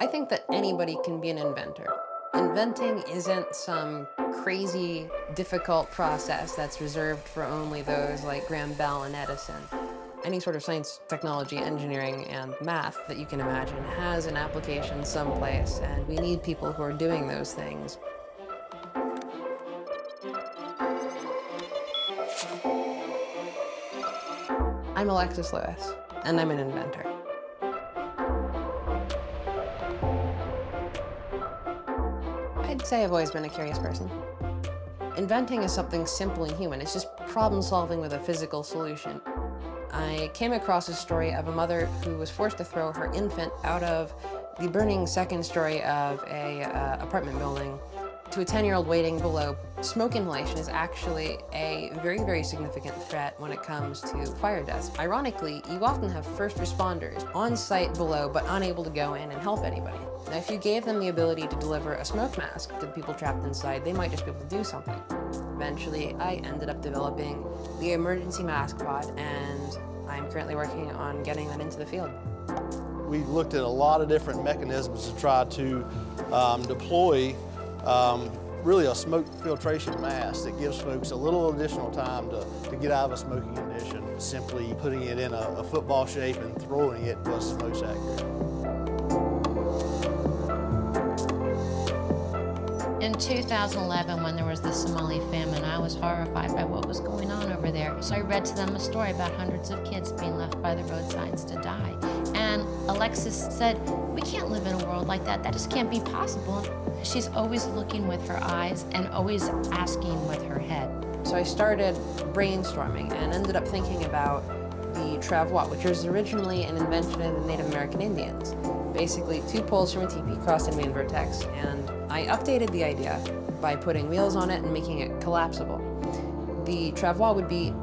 I think that anybody can be an inventor. Inventing isn't some crazy, difficult process that's reserved for only those like Graham Bell and Edison. Any sort of science, technology, engineering, and math that you can imagine has an application someplace, and we need people who are doing those things. I'm Alexis Lewis, and I'm an inventor. I'd say I've always been a curious person. Inventing is something simple and human. It's just problem solving with a physical solution. I came across a story of a mother who was forced to throw her infant out of the burning second story of a uh, apartment building to a 10-year-old waiting below. Smoke inhalation is actually a very, very significant threat when it comes to fire deaths. Ironically, you often have first responders on site below but unable to go in and help anybody. Now, if you gave them the ability to deliver a smoke mask to the people trapped inside, they might just be able to do something. Eventually, I ended up developing the emergency mask pod, and I'm currently working on getting that into the field. We looked at a lot of different mechanisms to try to um, deploy um, really a smoke filtration mask that gives folks a little additional time to, to get out of a smoking condition. Simply putting it in a, a football shape and throwing it was most accurate. In 2011, when there was the Somali famine, I was horrified by what was going on over there. So I read to them a story about hundreds of kids being left by the roadsides to die. And Alexis said, we can't live in a world like that. That just can't be possible. She's always looking with her eyes and always asking with her head. So I started brainstorming and ended up thinking about the travois, which was originally an invention of the Native American Indians. Basically, two poles from a teepee crossed in main vertex, and I updated the idea by putting wheels on it and making it collapsible. The travois would be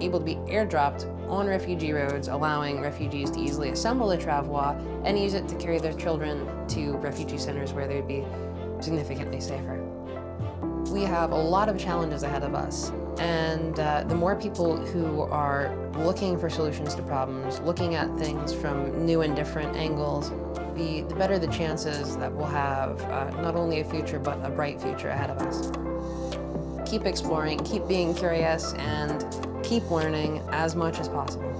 able to be airdropped on refugee roads, allowing refugees to easily assemble the travois and use it to carry their children to refugee centers where they'd be significantly safer. We have a lot of challenges ahead of us, and uh, the more people who are looking for solutions to problems, looking at things from new and different angles, the, the better the chances that we'll have uh, not only a future, but a bright future ahead of us. Keep exploring, keep being curious, and keep learning as much as possible.